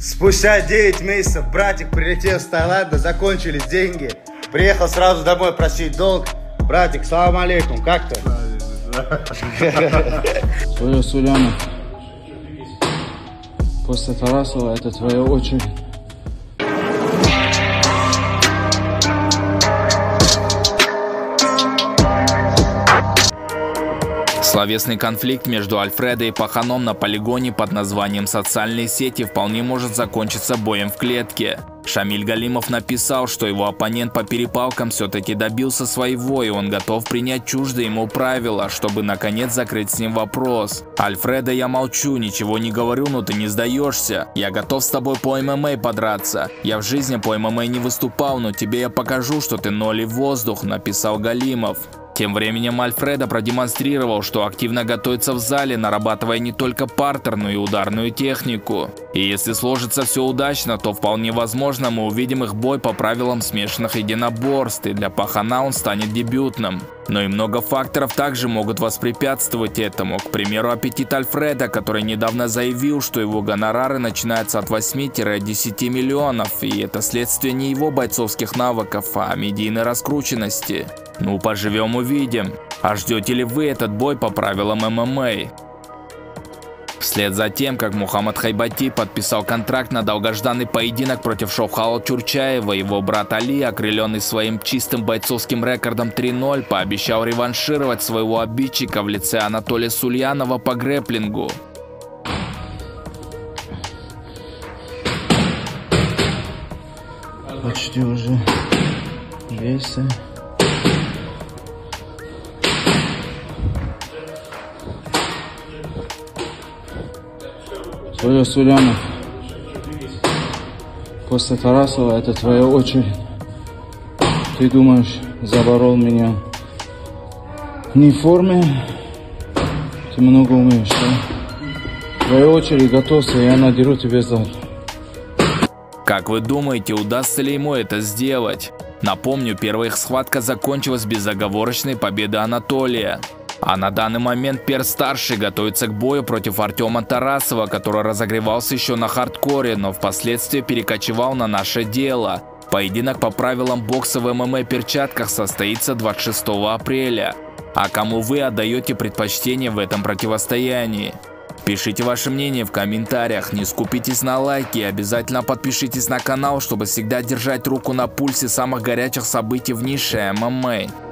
Спустя 9 месяцев братик прилетел с Таиланда, закончились деньги. Приехал сразу домой просить долг. Братик, салам алейкум, как ты? Твое Суляна. После Тарасова это твоя очередь. Словесный конфликт между Альфредо и Паханом на полигоне под названием «Социальные сети» вполне может закончиться боем в клетке. Шамиль Галимов написал, что его оппонент по перепалкам все-таки добился своего, и он готов принять чуждые ему правила, чтобы наконец закрыть с ним вопрос. «Альфреда, я молчу, ничего не говорю, но ты не сдаешься. Я готов с тобой по ММА подраться. Я в жизни по ММА не выступал, но тебе я покажу, что ты ноль и воздух», написал Галимов. Тем временем Альфредо продемонстрировал, что активно готовится в зале, нарабатывая не только партер, и ударную технику. И если сложится все удачно, то вполне возможно мы увидим их бой по правилам смешанных единоборств, и для Пахана он станет дебютным. Но и много факторов также могут воспрепятствовать этому. К примеру, аппетит Альфреда, который недавно заявил, что его гонорары начинаются от 8-10 миллионов, и это следствие не его бойцовских навыков, а медийной раскрученности. Ну, поживем увидим. А ждете ли вы этот бой по правилам ММА? Вслед за тем, как Мухаммад Хайбати подписал контракт на долгожданный поединок против Шоухала Чурчаева, его брат Али, окрыленный своим чистым бойцовским рекордом 3-0, пообещал реваншировать своего обидчика в лице Анатолия Сульянова по грэплингу. Почти уже весы. Твое Сулянов. После Тарасова это твоя очередь. Ты думаешь, заборол меня не в форме? Ты много умеешь, да? Твоя очередь, готовься, я надеру тебе зад. Как вы думаете, удастся ли ему это сделать? Напомню, первая их схватка закончилась безоговорочной победой Анатолия. А на данный момент Пер-старший готовится к бою против Артема Тарасова, который разогревался еще на хардкоре, но впоследствии перекочевал на наше дело. Поединок по правилам бокса в ММА перчатках состоится 26 апреля. А кому вы отдаете предпочтение в этом противостоянии? Пишите ваше мнение в комментариях, не скупитесь на лайки и обязательно подпишитесь на канал, чтобы всегда держать руку на пульсе самых горячих событий в нише ММА.